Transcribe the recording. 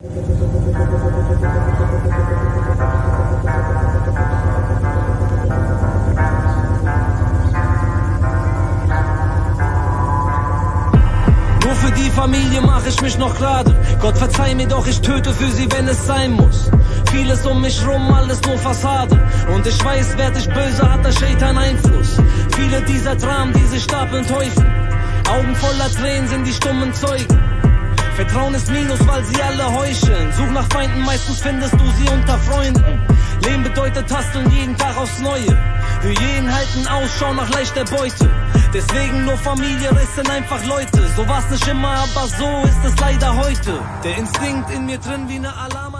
Nur für die Familie mache ich mich noch gerade. Gott verzeih mir doch, ich töte für sie, wenn es sein muss. Vieles um mich rum, alles nur Fassade. Und ich weiß, werd ich böse, hat der Shaitan Einfluss. Viele dieser Dramen, die sich stapeln, Teufel. Augen voller Tränen sind die stummen Zeugen. Vertrauen ist Minus, weil sie alle heucheln. Such nach Feinden, meistens findest du sie unter Freunden. Leben bedeutet Hasteln jeden Tag aufs Neue. Für jeden halten Ausschau nach leichter Beute. Deswegen nur Familie, Rest sind einfach Leute. So war's nicht immer, aber so ist es leider heute. Der Instinkt in mir drin wie ne Alarm.